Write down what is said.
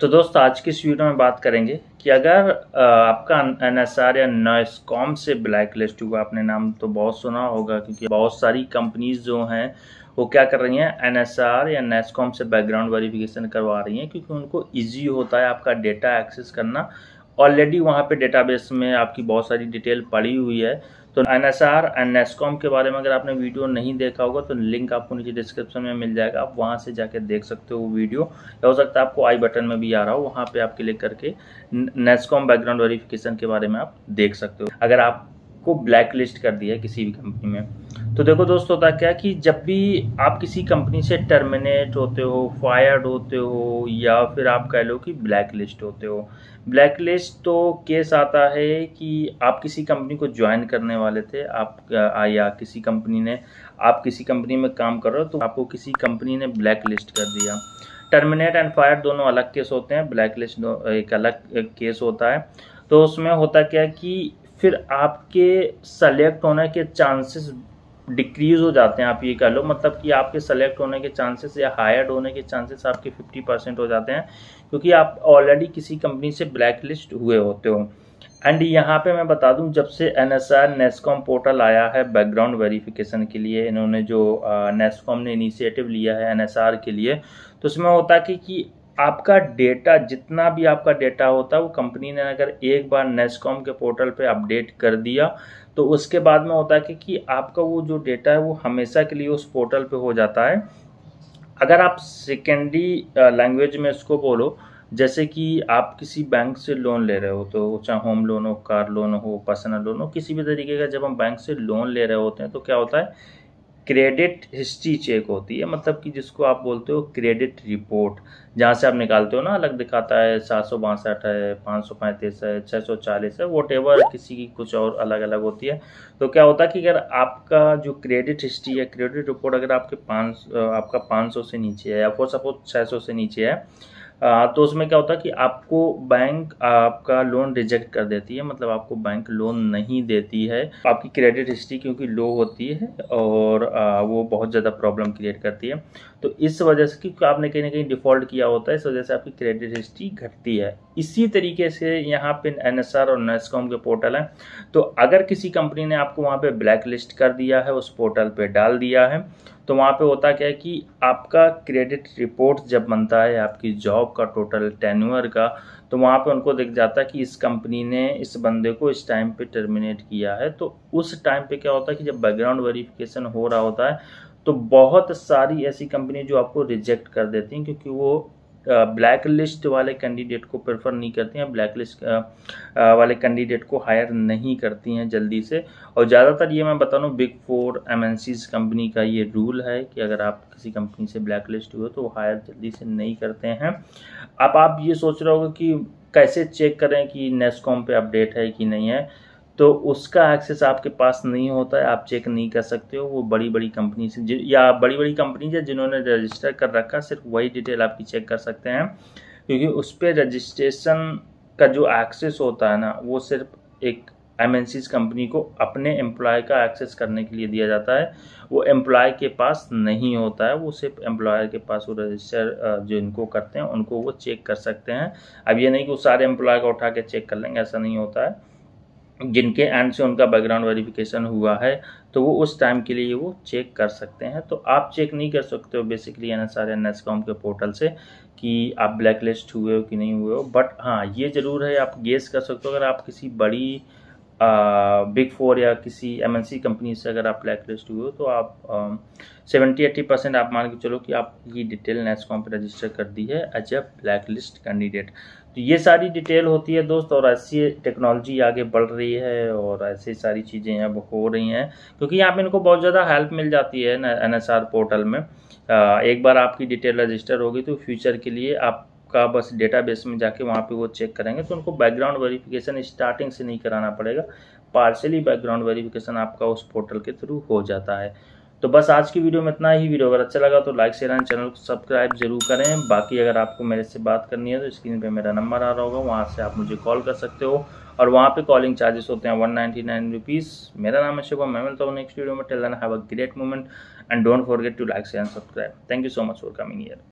तो दोस्त, आज की इस वीडियो में बात करेंगे कि अगर आपका एन एस आर या नॉइसकॉम से ब्लैक लिस्ट हुआ आपने नाम तो बहुत सुना होगा क्योंकि बहुत सारी कंपनीज़ जो हैं, वो क्या कर रही हैं एन या नेस्कॉम से बैकग्राउंड वेरिफिकेशन करवा रही हैं, क्योंकि उनको इजी होता है आपका डेटा एक्सेस करना ऑलरेडी वहाँ पे डेटाबेस में आपकी बहुत सारी डिटेल पड़ी हुई है। तो N S R and NASSCOM के बारे में अगर आपने वीडियो नहीं देखा होगा तो लिंक आपको नीचे डिस्क्रिप्शन में मिल जाएगा। आप वहाँ से जाके देख सकते हो वीडियो या हो सकता है आपको आई बटन में भी आ रहा हो, वहाँ पे आप क्लिक करके नेस्कॉम बैकग्राउंड वेरिफिकेशन के बारे में आप देख सकते हो। अगर आपको ब्लैक लिस्ट कर दिया है किसी भी कंपनी में। तो देखो दोस्तों, होता क्या कि जब भी आप किसी कंपनी से टर्मिनेट होते हो फायर्ड होते हो, या फिर आप कह लो कि ब्लैक लिस्ट होते हो ब्लैक लिस्ट तो केस आता है कि आप किसी कंपनी को ज्वाइन करने वाले थे, आप या किसी कंपनी ने, आप किसी कंपनी में काम कर रहे हो तो आपको किसी कंपनी ने ब्लैक लिस्ट कर दिया। टर्मिनेट एंड फायर दोनों अलग केस होते हैं ब्लैक लिस्ट एक अलग केस होता है। तो उसमें होता क्या कि फिर आपके सेलेक्ट होने के चांसेस डिक्रीज हो जाते हैं आप ये कह लो। मतलब कि आपके सेलेक्ट होने के चांसेस या हायर्ड होने के चांसेस आपके 50 परसेंट हो जाते हैं क्योंकि आप ऑलरेडी किसी कंपनी से ब्लैक लिस्ट हुए होते हो। एंड यहाँ पे मैं बता दूँ जब से N S R NASSCOM portal आया है बैकग्राउंड वेरिफिकेशन के लिए इन्होंने जो नेस्कॉम ने इनिशिएटिव लिया है एन एस आर के लिए तो उसमें होता है कि, कि आपका डेटा जितना भी आपका डेटा होता है वो कंपनी ने अगर एक बार नेस्कॉम के पोर्टल पे अपडेट कर दिया तो उसके बाद में होता है कि, कि आपका वो जो डेटा है वो हमेशा के लिए उस पोर्टल पे हो जाता है। अगर आप सेकेंडरी लैंग्वेज में इसको बोलो जैसे कि आप किसी बैंक से लोन ले रहे हो तो चाहे होम लोन हो कार लोन हो पर्सनल लोन हो किसी भी तरीके का जब हम बैंक से लोन ले रहे होते हैं तो क्या होता है क्रेडिट हिस्ट्री चेक होती है मतलब कि जिसको आप बोलते हो क्रेडिट रिपोर्ट, जहाँ से आप निकालते हो ना, अलग दिखाता है, सात सौ बासठ है, पाँच सौ पैंतीस है छः सौ चालीस है वोट एवर किसी की कुछ और अलग अलग होती है। तो क्या होता है कि अगर आपका जो क्रेडिट हिस्ट्री है, क्रेडिट रिपोर्ट अगर आपके पाँच, आपका पाँच सौ से नीचे है, या फोर सपोज़ छः सौ से नीचे है तो उसमें क्या होता है कि आपको बैंक आपका लोन रिजेक्ट कर देती है मतलब आपको बैंक लोन नहीं देती है। आपकी क्रेडिट हिस्ट्री क्योंकि लो होती है और वो बहुत ज़्यादा प्रॉब्लम क्रिएट करती है। तो इस वजह से क्योंकि आपने कहीं ना कहीं डिफ़ॉल्ट किया होता है, इस वजह से आपकी क्रेडिट हिस्ट्री घटती है। इसी तरीके से यहाँ पे एन और नेस्कॉम के पोर्टल हैं। तो अगर किसी कंपनी ने आपको वहाँ पे ब्लैक लिस्ट कर दिया है, उस पोर्टल पे डाल दिया है तो वहाँ पे होता क्या है कि आपका क्रेडिट रिपोर्ट जब बनता है, आपकी जॉब का टोटल टेन्यूअर का तो वहाँ पे उनको देख जाता है कि इस कंपनी ने इस बंदे को इस टाइम पे टर्मिनेट किया है। तो उस टाइम पे क्या होता है कि जब बैकग्राउंड वेरिफिकेशन हो रहा होता है तो बहुत सारी ऐसी कंपनी जो आपको रिजेक्ट कर देती हैं, क्योंकि वो ब्लैक लिस्ट वाले कैंडिडेट को प्रेफर नहीं करती हैं ब्लैक लिस्ट वाले कैंडिडेट को हायर नहीं करती हैं जल्दी से। और ज़्यादातर ये मैं बता दूँ बिग फोर एम कंपनी का ये रूल है कि अगर आप किसी कंपनी से ब्लैक लिस्ट हुए तो वो हायर जल्दी से नहीं करते हैं। अब आप ये सोच रहे हो कि कैसे चेक करें कि नेस्कॉम पे अपडेट है कि नहीं है? तो उसका एक्सेस आपके पास नहीं होता है, आप चेक नहीं कर सकते हो, वो बड़ी बड़ी कंपनी से या बड़ी बड़ी कंपनी है जिन्होंने रजिस्टर कर रखा सिर्फ़ वही डिटेल आपकी चेक कर सकते हैं, क्योंकि उस पर रजिस्ट्रेशन का जो एक्सेस होता है ना, वो सिर्फ़ एक एम कंपनी को अपने एम्प्लॉय का एक्सेस करने के लिए दिया जाता है, वो एम्प्लॉय के पास नहीं होता है, वो सिर्फ़ एम्प्लॉयर के पास वो रजिस्टर जो इनको करते हैं, उनको वो चेक कर सकते हैं। अब ये नहीं कि वो सारे एम्प्लॉय का उठा के चेक कर लेंगे, ऐसा नहीं होता है। जिनके एंड से उनका बैकग्राउंड वेरिफिकेशन हुआ है तो वो उस टाइम के लिए वो चेक कर सकते हैं। तो आप चेक नहीं कर सकते हो basically N S R N S com के पोर्टल से कि आप ब्लैक लिस्ट हुए हो कि नहीं हुए हो। बट हाँ ये ज़रूर है, आप गेस कर सकते हो। अगर आप किसी बड़ी बिग फोर या किसी एमएनसी कंपनी से अगर आप ब्लैक लिस्ट हुए हो तो आप सेवेंटी एट्टी परसेंट आप मान के चलो कि आपकी डिटेल नेस्कॉम पर रजिस्टर कर दी है as a black list candidate तो ये सारी डिटेल होती है दोस्त, और ऐसी टेक्नोलॉजी आगे बढ़ रही है, और ऐसी सारी चीज़ें अब हो रही हैं, क्योंकि यहाँ पे इनको बहुत ज़्यादा हेल्प मिल जाती है एन एस आर पोर्टल में। एक बार आपकी डिटेल रजिस्टर होगी तो फ्यूचर के लिए आप का बस डेटाबेस में जाके वहाँ पे वो चेक करेंगे तो उनको बैकग्राउंड वेरिफिकेशन स्टार्टिंग से नहीं कराना पड़ेगा। पार्शली बैकग्राउंड वेरिफिकेशन आपका उस पोर्टल के थ्रू हो जाता है। तो बस आज की वीडियो में इतना ही। वीडियो अगर अच्छा लगा तो लाइक शेयर एंड चैनल को सब्सक्राइब ज़रूर करें। बाकी अगर आपको मेरे से बात करनी है तो स्क्रीन पे मेरा नंबर आ रहा होगा। वहाँ से आप मुझे कॉल कर सकते हो। और वहाँ पे कॉलिंग चार्जेस होते हैं वन नाइन्टी नाइन रुपीज़ मेरा नाम है शुभम। मैं मिलता हूँ नेक्स्ट वीडियो में। Tell have a great moment and don't forget to like share and subscribe thank you so much for coming year